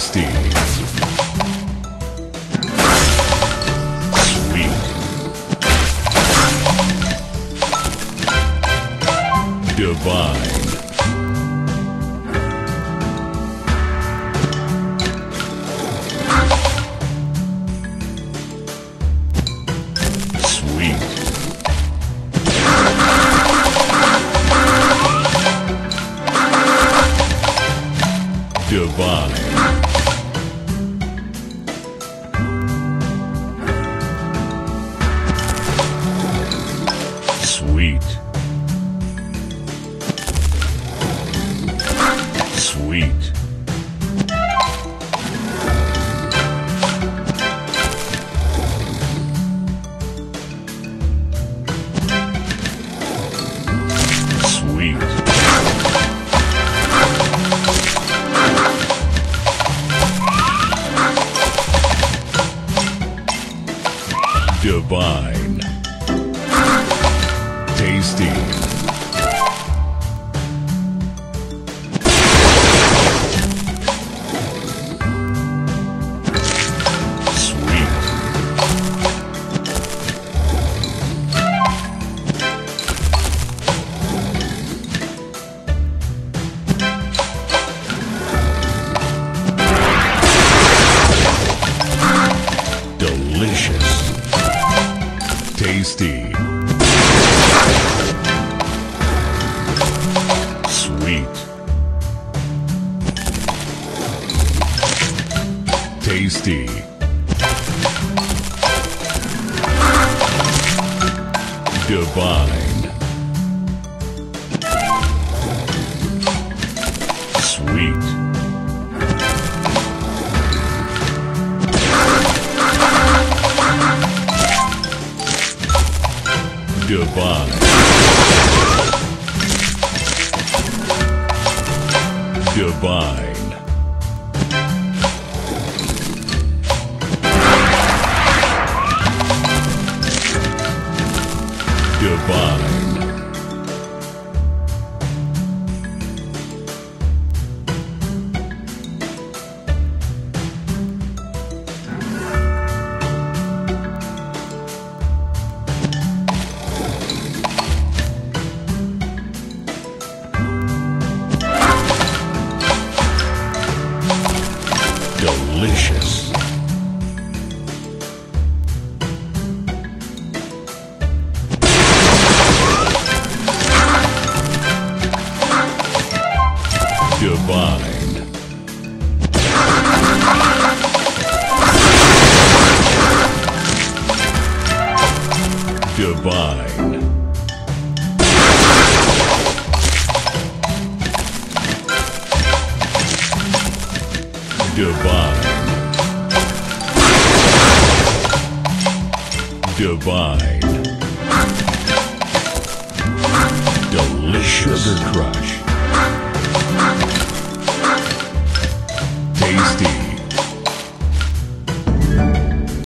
Sweet. Divine. Divine. Sweet. Divine. Tasty. Sweet. Tasty. Divine. Divine. Divine. Divine. Divine. Divine. Divine. Delicious. Sugar Crush.